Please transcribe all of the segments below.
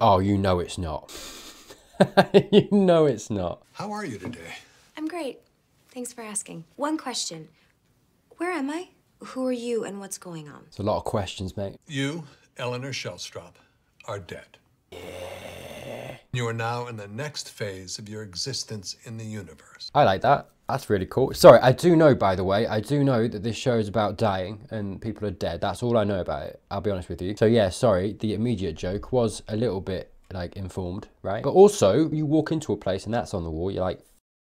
Oh, you know it's not. you know it's not. How are you today? I'm great. Thanks for asking. One question Where am I? Who are you and what's going on? It's a lot of questions, mate. You, Eleanor Shellstrop, are dead. Yeah. You are now in the next phase of your existence in the universe. I like that. That's really cool. Sorry, I do know, by the way, I do know that this show is about dying and people are dead. That's all I know about it. I'll be honest with you. So yeah, sorry, the immediate joke was a little bit like informed, right? But also, you walk into a place and that's on the wall. You're like,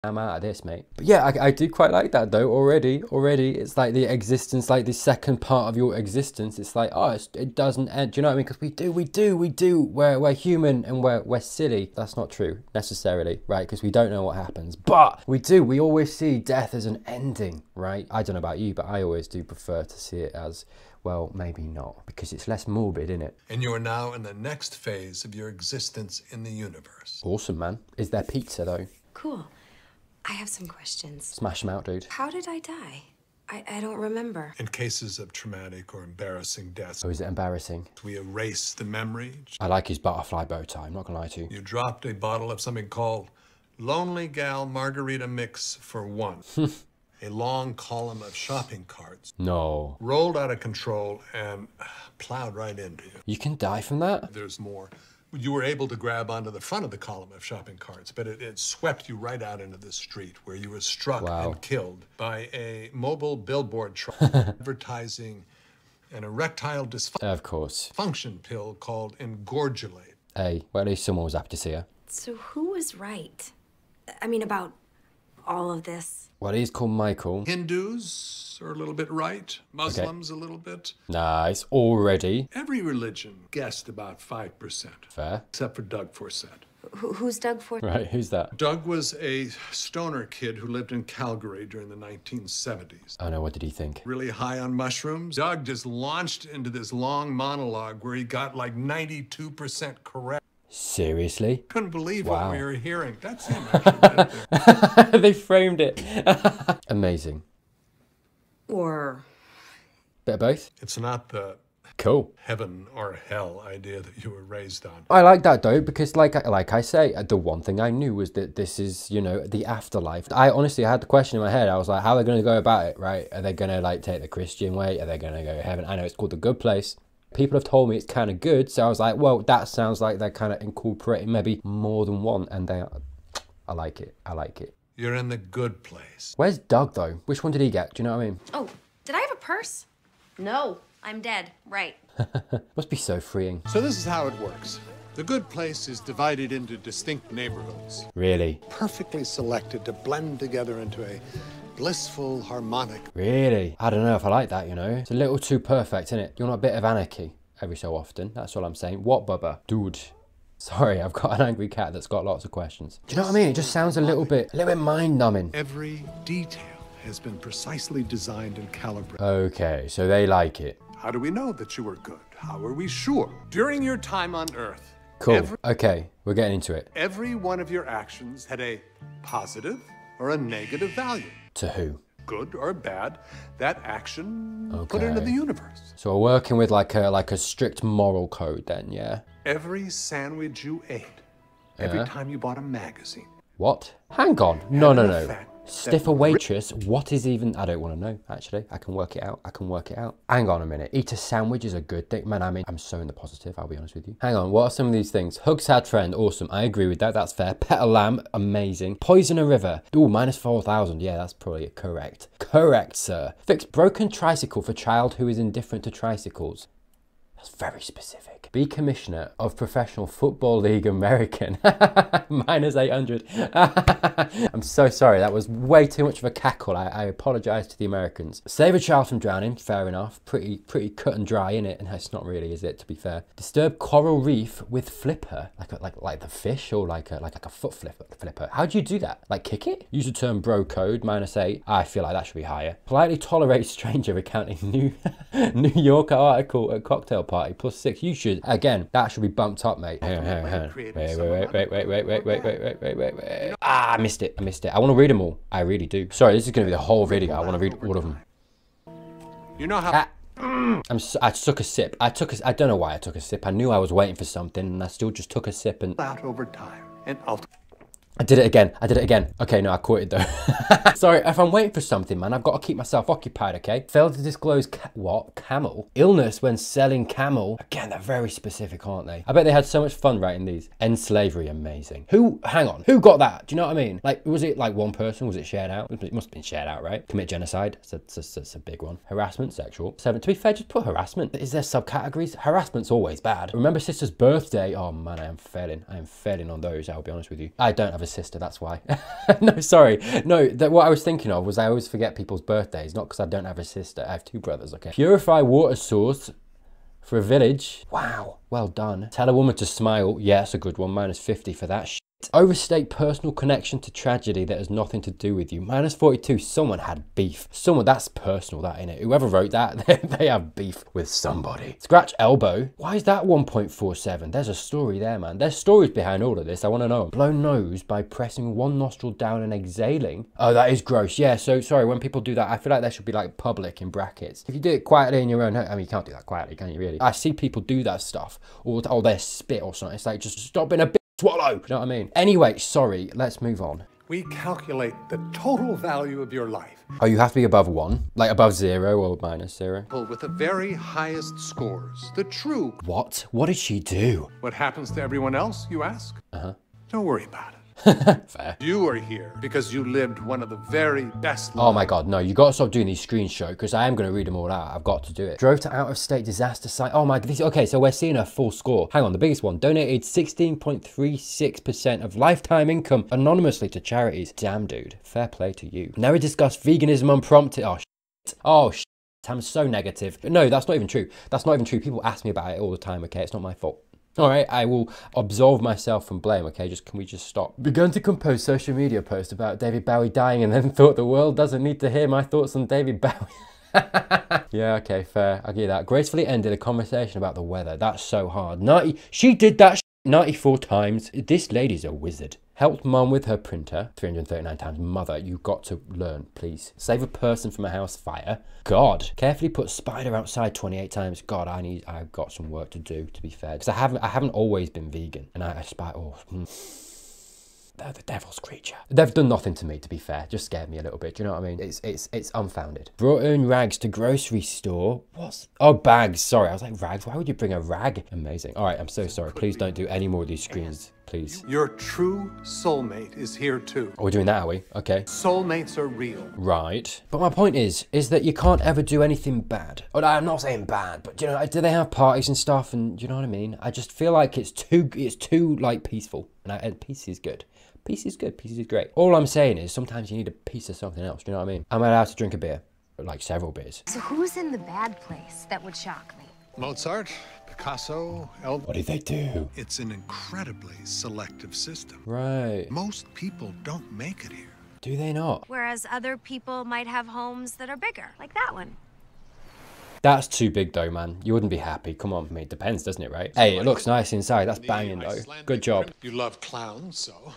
I'm out of this, mate. But yeah, I, I do quite like that though. Already, already, it's like the existence, like the second part of your existence. It's like, oh, it's, it doesn't end. Do you know what I mean? Because we do, we do, we do. We're we're human and we're we're silly. That's not true necessarily, right? Because we don't know what happens, but we do. We always see death as an ending, right? I don't know about you, but I always do prefer to see it as well, maybe not, because it's less morbid, isn't it? And you are now in the next phase of your existence in the universe. Awesome, man. Is there pizza though? Cool. I have some questions. Smash them out, dude. How did I die? I, I don't remember. In cases of traumatic or embarrassing deaths, Oh, is it embarrassing? we erase the memory. I like his butterfly bow tie. I'm not gonna lie to you. You dropped a bottle of something called Lonely Gal Margarita Mix for one. Hmm. a long column of shopping carts No. rolled out of control and plowed right into you. You can die from that? There's more. You were able to grab onto the front of the column of shopping carts, but it, it swept you right out into the street where you were struck Wow. and killed by a mobile billboard truck advertising an erectile dysfunction Of course. function pill called Engorgulate. Hey, well, at least someone was happy to see her. So, who was right? I mean, about all of this? Well, he's called Michael. Hindus are a little bit right, Muslims a little bit. Nice. Already. Every religion guessed about 5%, Fair. except for Doug Forcett. Who, who's Doug for? Right, who's that? Doug was a stoner kid who lived in Calgary during the 1970s. Oh no, what did he think? Really high on mushrooms. Doug just launched into this long monologue where he got like 92% correct. Seriously? Couldn't believe Wow. what we were hearing. That's him actually they framed it. Amazing. Or Bit of both? It's not the Cool. heaven or hell idea that you were raised on. I like that though because, like, like I say, the one thing I knew was that this is, you know, the afterlife. I honestly I had the question in my head. I was like, how are they going to go about it? Right? Are they going to like take the Christian way? Are they going to go to heaven? I know it's called the good place. People have told me it's kind of good, so I was like, well, that sounds like they're kind of incorporating maybe more than one, and they, are, I like it. I like it. You're in the good place. Where's Doug though? Which one did he get? Do you know what I mean? Oh, did I have a purse? No, I'm dead. Right. Must be so freeing. So this is how it works. The good place is divided into distinct neighborhoods, Really, perfectly selected to blend together into a blissful harmonic. really. I don't know if I like that. You know, it's a little too perfect, isn't it? You want a bit of anarchy every so often. That's all I'm saying. What, Bubba? Dude. Sorry, I've got an angry cat that's got lots of questions. Do you know what I mean? It just sounds a little bit, a little bit mind numbing. Every detail has been precisely designed and calibrated. Okay, so they like it. How do we know that you were good? How are we sure? During your time on Earth, Cool. Every, Okay, we're getting into it. every one of your actions had a positive or a negative value. To who? Good or bad, that action put into the universe. So we're working with like a like a strict moral code then, yeah. Every sandwich you ate, every time you bought a magazine, What? Hang on. No, no, no. Stiffer waitress. What is even? I don't want to know. Actually, I can work it out. I can work it out. Hang on a minute. Eat a sandwich is a good thing, man. I mean, I'm so in the positive. I'll be honest with you. Hang on. What are some of these things? Hug sad friend. Awesome. I agree with that. That's fair. Pet a lamb. Amazing. Poison a river. Ooh, minus four thousand. Yeah, that's probably correct. Correct, sir. Fix broken tricycle for child who is indifferent to tricycles. That's very specific. Be commissioner of Professional Football League American. Minus 800. I'm so sorry. That was way too much of a cackle. I, I apologize to the Americans. Save a child from drowning. Fair enough. Pretty pretty cut and dry, in it? And it's not really, is it? To be fair. Disturb coral reef with flipper, like a, like like the fish, or like a like, like a foot flipper. Flipper. How do you do that? Like kick it? Use the term bro code. Minus eight. I feel like that should be higher. Politely tolerate stranger recounting new New Yorker article at cocktail party plus six. You should again. That should be bumped up, mate. Hang on, hang on, hang on. Wait, wait, wait, wait, wait, wait, wait, wait, wait, wait, wait, wait, wait. Ah, I missed it. I missed it. I want to read them all. I really do. Sorry, this is gonna be the whole video. I want to read all of them. you know how Ah. I'm s I took a sip. I took a, I don't know why I took a sip. I knew I was waiting for something and I still just took a sip and Out over time and ultimately. I did it again. I did it again. Okay, no, I quit it though. Sorry, if I'm waiting for something, man, I've got to keep myself occupied, okay? Failed to disclose ca- what? Camel? Illness when selling camel? Again, they're very specific, aren't they? I bet they had so much fun writing these. End slavery, amazing. Who, hang on, who got that? Do you know what I mean? Like, was it like one person? Was it shared out? It must have been shared out, right? Commit genocide? It's a, a, it's a big one. Harassment, sexual. Seven, to be fair, just put harassment. Is there subcategories? Harassment's always bad. Remember sister's birthday? Oh man, I am failing. I am failing on those, I'll be honest with you. I don't have a sister, that's why. no, sorry. No, that what I was thinking of was I always forget people's birthdays, not because I don't have a sister. I have two brothers, okay? Purify water source for a village. Wow, well done. Tell a woman to smile. Yeah, that's a good one. Minus 50 for that. Overstate personal connection to tragedy that has nothing to do with you. Minus 42. Someone had beef. Someone, that's personal, that innit? Whoever wrote that, they, they have beef with somebody. Scratch elbow. Why is that 1.47? There's a story there, man. There's stories behind all of this. I want to know. Blow nose by pressing one nostril down and exhaling. Oh, that is gross. Yeah, so sorry, when people do that, I feel like there should be like public in brackets. If you do it quietly in your own home, I mean, you can't do that quietly, can you really? I see people do that stuff, or, or they spit or something. It's like, just stop being a bitch, swallow. You know what I mean? Anyway, sorry, let's move on. We calculate the total value of your life. Oh, you have to be above one, like above zero or minus zero. People with the very highest scores, the true. What? What did she do? What happens to everyone else, you ask? Uh huh. Don't worry about it. Fair. You are here because you lived one of the very best Oh my god, no, you gotta stop doing these screenshots because I am gonna read them all out. I've got to do it. Drove to out of state disaster site. Oh my god, okay, so we're seeing a full score. Hang on, the biggest one donated 16.36% of lifetime income anonymously to charities. Damn, dude, fair play to you. Never discussed veganism unprompted. Oh, shit. Oh, shit. I'm so negative. No, that's not even true. That's not even true. People ask me about it all the time, okay? It's not my fault. All right, I will absolve myself from blame, okay? Just can we just stop? Begun to compose social media posts about David Bowie dying and then thought the world doesn't need to hear my thoughts on David Bowie. yeah, okay, fair. I get that. Gracefully ended a conversation about the weather. That's so hard. 90, she did that sh- 94 times. This lady's a wizard. Helped mum with her printer. 339 times. Mother, you got to learn, please. Save a person from a house fire. God. Carefully put spider outside 28 times. God, I need, I've got some work to do, to be fair. Because I haven't, I haven't always been vegan. And I aspire, oh, hmm. They're the devil's creature. They've done nothing to me, to be fair. Just scared me a little bit. Do you know what I mean? It's it's it's unfounded. Brought in rags to grocery store. What's oh bags? Sorry, I was like rags. Why would you bring a rag? Amazing. All right, I'm so sorry. Please don't do any more of these screens, please. Your true soulmate is here too. Are we're doing that? Are we? Okay. Soulmates are real. Right. But my point is, is that you can't ever do anything bad. Oh, no, I'm not saying bad, but you know, do they have parties and stuff? And do you know what I mean? I just feel like it's too, it's too like peaceful, and, I, and peace is good. Peace is good. Peace is great. All I'm saying is sometimes you need a piece of something else. Do you know what I mean? I'm allowed to drink a beer, like several beers. So who's in the bad place that would shock me? Mozart, Picasso, El. What did they do? It's an incredibly selective system. Right. Most people don't make it here. Do they not? Whereas other people might have homes that are bigger, like that one. That's too big though, man. You wouldn't be happy. Come on, mate. Depends, doesn't it, right? Hey, it looks nice inside. That's banging though. Good job. You love clowns, so.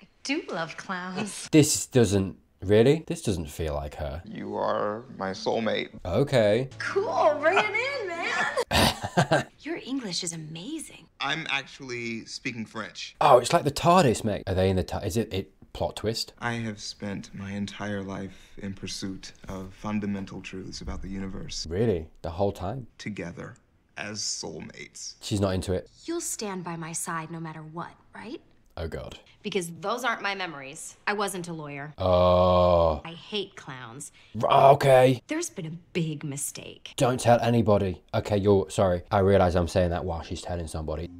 I do love clowns. This doesn't really. This doesn't feel like her. You are my soulmate. Okay. cool, bring it in, man. Your English is amazing. I'm actually speaking French. Oh, it's like the TARDIS, mate. Are they in the TARDIS? Is it it plot twist? I have spent my entire life in pursuit of fundamental truths about the universe Really? The whole time? together as soulmates. She's not into it. You'll stand by my side no matter what, right? Oh god. Because those aren't my memories. I wasn't a lawyer. Oh. I hate clowns. Okay. There's been a big mistake. Don't tell anybody. Okay, you're sorry. I realize I'm saying that while she's telling somebody.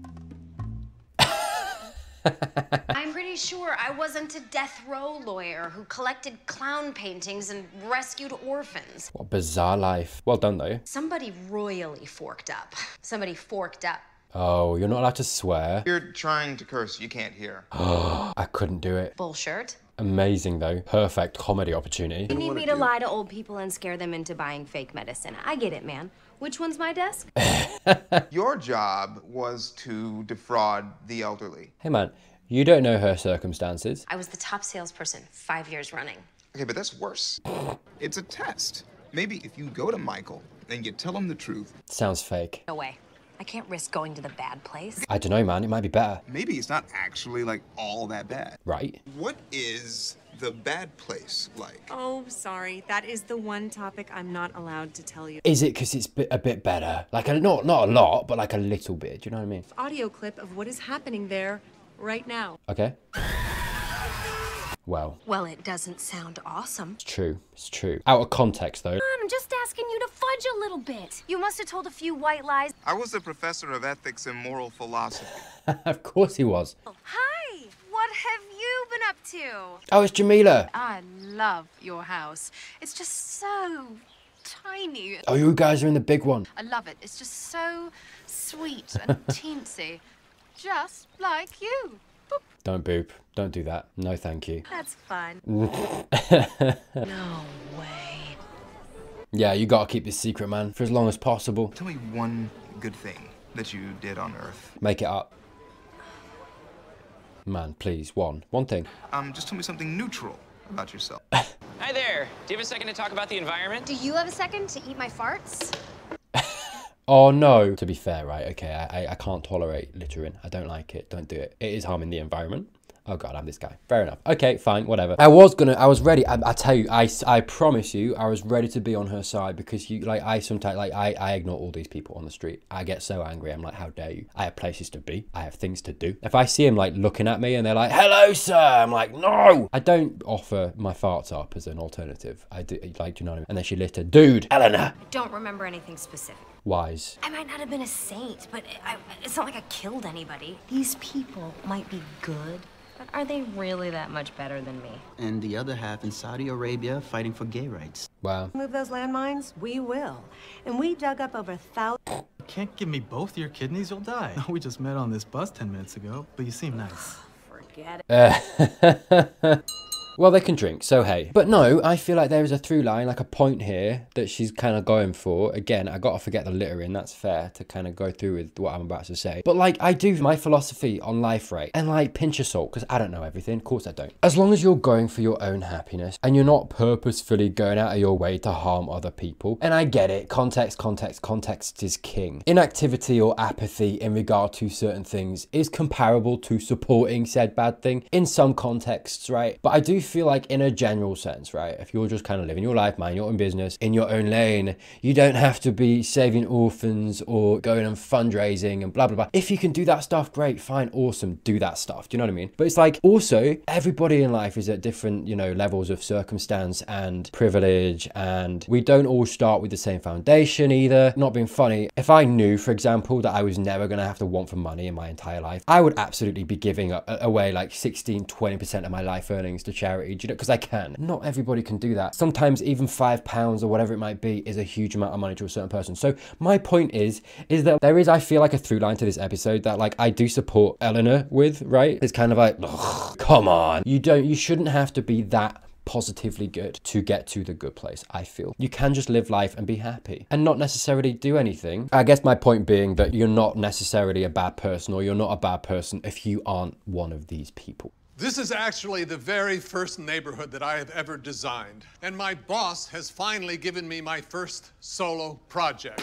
I'm pretty sure I wasn't a death row lawyer who collected clown paintings and rescued orphans. What a bizarre life. Well done though. Somebody royally forked up. Somebody forked up. Oh, you're not allowed to swear. You're trying to curse, you can't hear. I couldn't do it. Bullshit. Amazing though. Perfect comedy opportunity. You need me to lie to old people and scare them into buying fake medicine. I get it, man. Which one's my desk? Your job was to defraud the elderly. Hey man, you don't know her circumstances. I was the top salesperson five years running. Okay, but that's worse. It's a test. Maybe if you go to Michael and you tell him the truth, Sounds fake. No way. I can't risk going to the bad place. I don't know, man. It might be better, maybe it's not actually like all that bad. right? What is the bad place like? Oh, sorry. That is the one topic I'm not allowed to tell you. Is it because it's a bit better? Like a, not not a lot, but like a little bit. Do you know what I mean? Audio clip of what is happening there right now. Okay. Well, Well, it doesn't sound awesome. it's true. It's true. Out of context, though. I'm just asking you to fudge a little bit. You must have told a few white lies. I was a professor of ethics and moral philosophy. of course he was. Hi! What have you been up to? Oh, it's Jamila. I love your house. It's just so tiny. Oh, you guys are in the big one. I love it. It's just so sweet and teensy. Just like you. Boop. Don't boop. Don't do that. No, thank you. That's fun. No way. Yeah, you gotta keep this secret, man, for as long as possible. Tell me one good thing that you did on Earth. Make it up. Man, please, one. One thing. Um, just tell me something neutral about yourself. Hi there. Do you have a second to talk about the environment? Do you have a second to eat my farts? Oh no. To be fair, right? Okay, I, I, I can't tolerate littering. I don't like it. Don't do it. It is harming the environment. Oh god, I'm this guy. Fair enough. Okay, fine, whatever. I was gonna, I was ready. I, I tell you, I, s- I promise you, I was ready to be on her side because you, like, I sometimes, like, I, I ignore all these people on the street. I get so angry. I'm like, how dare you? I have places to be. I have things to do. If I see them like looking at me and they're like, hello, sir, I'm like, no. I don't offer my farts up as an alternative. I do, like, do you know what I mean? And then she littered, dude, Eleanor. I don't remember anything specific. Wise. I might not have been a saint, but I, it's not like I killed anybody. These people might be good, but are they really that much better than me? and the other half in Saudi Arabia fighting for gay rights. Wow. Move those landmines? We will. And we dug up over a thousand. Can't give me both your kidneys, you'll die. We just met on this bus 10 minutes ago, but you seem nice. Forget it. Well, they can drink, so hey. But no, I feel like there is a through line, like a point here that she's kind of going for. Again, I gotta forget the littering, that's fair to kind of go through with what I'm about to say. But like, I do my philosophy on life, right? And like, pinch of salt, because I don't know everything. Of course, I don't. As long as you're going for your own happiness and you're not purposefully going out of your way to harm other people. And I get it, context, context, context is king. Inactivity or apathy in regard to certain things is comparable to supporting said bad thing in some contexts, right? But I do feel like, in a general sense, right, if you're just kind of living your life, mind your own business, in your own lane, you don't have to be saving orphans or going and fundraising and blah, blah, blah. If you can do that stuff, great, fine, awesome, do that stuff. Do you know what I mean? But it's like, also, everybody in life is at different, you know, levels of circumstance and privilege, and we don't all start with the same foundation either. Not being funny, if I knew, for example, that I was never going to have to want for money in my entire life, I would absolutely be giving away like 16, 20% of my life earnings to charity, do you know, because I can. Not everybody can do that. Sometimes even five pounds or whatever it might be is a huge amount of money to a certain person. So my point is, is that there is, I feel like a through line to this episode that like I do support Eleanor with, right? It's kind of like, "Ugh, come on. You don't, you shouldn't have to be that positively good to get to the good place, I feel. You can just live life and be happy and not necessarily do anything. I guess my point being that you're not necessarily a bad person or you're not a bad person if you aren't one of these people. This is actually the very first neighborhood that I have ever designed. And my boss has finally given me my first solo project.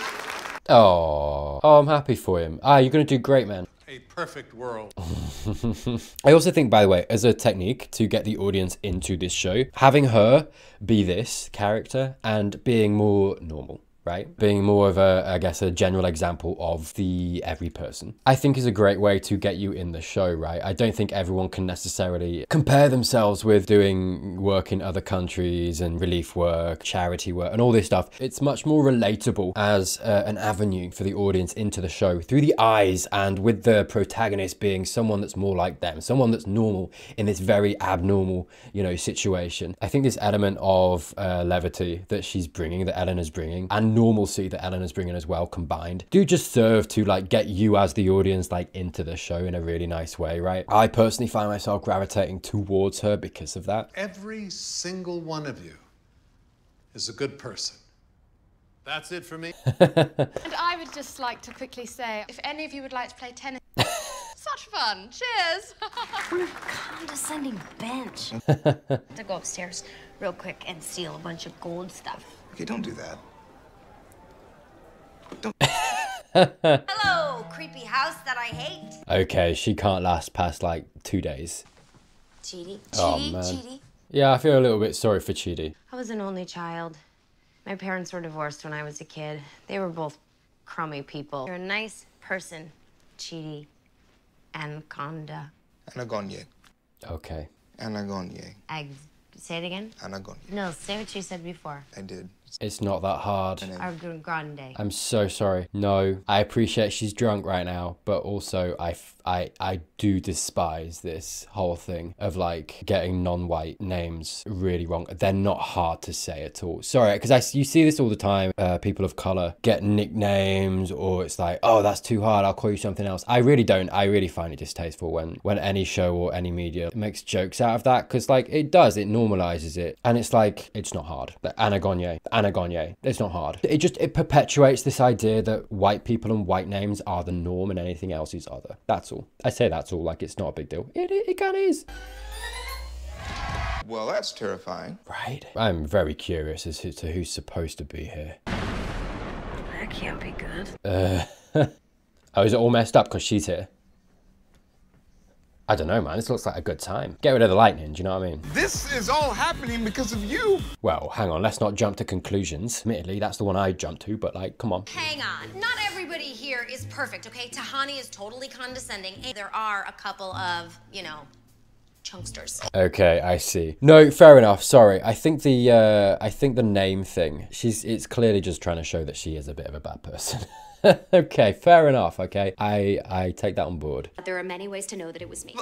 Oh, oh, I'm happy for him. Ah, you're gonna do great, man. A perfect world. I also think, by the way, as a technique to get the audience into this show, having her be this character and being more normal. Right? Being more of a, I guess, a general example of the every person, I think is a great way to get you in the show, right? I don't think everyone can necessarily compare themselves with doing work in other countries and relief work, charity work, and all this stuff. It's much more relatable as uh, an avenue for the audience into the show through the eyes and with the protagonist being someone that's more like them, someone that's normal in this very abnormal, you know, situation. I think this element of uh, levity that she's bringing, that Eleanor's bringing, and normalcy that Eleanor's bringing as well combined, do just serve to like get you as the audience like into the show in a really nice way, right? I personally find myself gravitating towards her because of that. Every single one of you is a good person. That's it for me. And I would just like to quickly say if any of you would like to play tennis. Such fun. Cheers. Condescending bench. to go upstairs real quick and steal a bunch of gold stuff. Okay, don't do that. Hello, creepy house that I hate. Okay, she can't last past like two days. Chidi. Oh, Chidi, man. Chidi. Yeah, I feel a little bit sorry for Chidi. I was an only child. My parents were divorced when I was a kid. They were both crummy people. You're a nice person, Chidi. Anaconda. Anagonye. Okay. Anagonye. I say it again? Anagonye. No, say what you said before. I did. It's not that hard. Ar grande. I'm so sorry. No, I appreciate she's drunk right now, but also I, f- I, I do despise this whole thing of like getting non-white names really wrong. They're not hard to say at all. Sorry, because I s- you see this all the time. Uh, people of color get nicknames, or it's like, oh, that's too hard. I'll call you something else. I really don't. I really find it distasteful when when any show or any media makes jokes out of that because like it does. It normalizes it, and it's like it's not hard. Like Anagonye, Anagonye. It's not hard. It just it perpetuates this idea that white people and white names are the norm and anything else is other. That's all. I say that's all like it's not a big deal. It, it, it kind of is. Well, that's terrifying. Right. I'm very curious as to who's supposed to be here. That can't be good. Uh, oh, is it all messed up because she's here? I don't know, man. This looks like a good time. Get rid of the lightning, do you know what I mean? This is all happening because of you. Well, hang on, let's not jump to conclusions. Admittedly, that's the one I jumped to, but like, come on. Hang on. Not everybody here is perfect, okay? Tahani is totally condescending. And there are a couple of, you know, chunksters. Okay, I see. No, fair enough. Sorry. I think the uh I think the name thing. She's it's clearly just trying to show that she is a bit of a bad person. okay, fair enough. Okay. I I take that on board. There are many ways to know that it was me.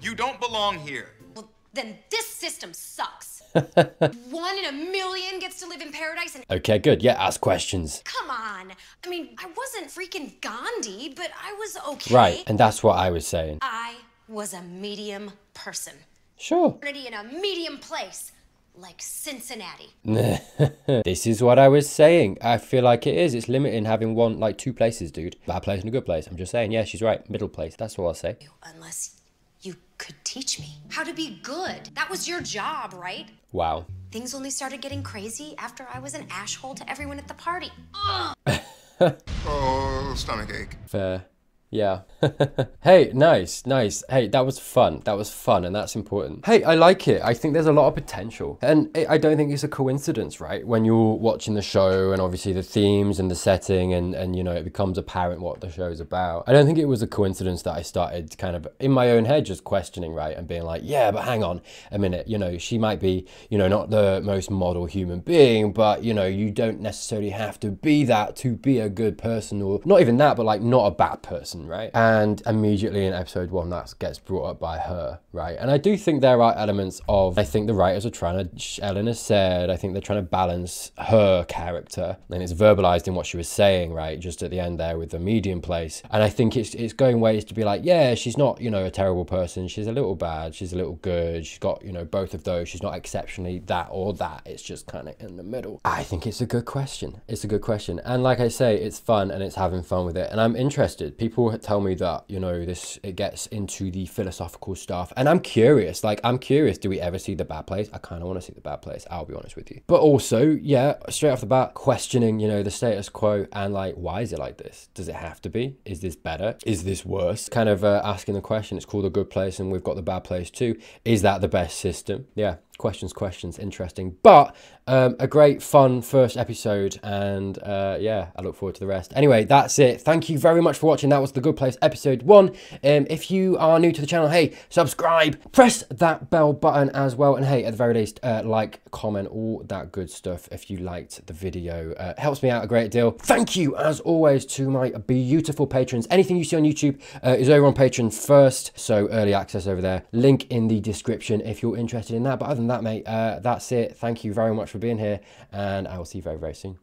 You don't belong here. Well, then this system sucks. One in a million gets to live in paradise and Okay, good. Yeah, ask questions. come on. I mean, I wasn't freaking Gandhi, but I was okay. Right, and that's what I was saying. I was a medium person. Sure. In a medium place, like Cincinnati. this is what I was saying. I feel like it is. It's limiting having one, like two places, dude. Bad place and a good place. I'm just saying, yeah, she's right. Middle place. That's all I'll say. Unless you could teach me how to be good. That was your job, right? Wow. Things only started getting crazy after I was an asshole to everyone at the party. Ugh. Oh, stomach ache. Fair. Yeah. hey, nice, nice. Hey, that was fun. That was fun, and that's important. Hey, I like it. I think there's a lot of potential. And I don't think it's a coincidence, right? When you're watching the show and obviously the themes and the setting and, and you know, it becomes apparent what the show is about. I don't think it was a coincidence that I started kind of in my own head just questioning, right? And being like, yeah, but hang on a minute. You know, she might be, you know, not the most model human being, but, you know, you don't necessarily have to be that to be a good person or not even that, but like not a bad person right? And immediately in episode one, that gets brought up by her, right? And I do think there are elements of, I think the writers are trying to, Ellen has said, I think they're trying to balance her character, and it's verbalized in what she was saying, right? Just at the end there with the medium place. And I think it's it's going ways to be like, yeah, she's not, you know, a terrible person. She's a little bad. She's a little good. She's got, you know, both of those. She's not exceptionally that or that. It's just kind of in the middle. I think it's a good question. It's a good question. And like I say, it's fun and it's having fun with it. And I'm interested. People tell me that, you know, this, it gets into the philosophical stuff. And I'm curious. Like, I'm curious. Do we ever see the bad place? I kind of want to see the bad place. I'll be honest with you. But also, yeah, straight off the bat, questioning, you know, the status quo and like, why is it like this? Does it have to be? Is this better? Is this worse? Kind of uh, asking the question. It's called a good place and we've got the bad place too. Is that the best system? Yeah, questions, questions, interesting. But um, a great, fun first episode, and uh, yeah, I look forward to the rest. Anyway, that's it. Thank you very much for watching. That was The Good Place episode one. Um, if you are new to the channel, hey, subscribe, press that bell button as well, and hey, at the very least, uh, like, comment, all that good stuff if you liked the video. Uh, it helps me out a great deal. Thank you, as always, to my beautiful patrons. Anything you see on YouTube uh, is over on Patreon first, so early access over there. Link in the description if you're interested in that. But other than that, mate, uh, that's it. Thank you very much for being here, and I will see you very, very soon.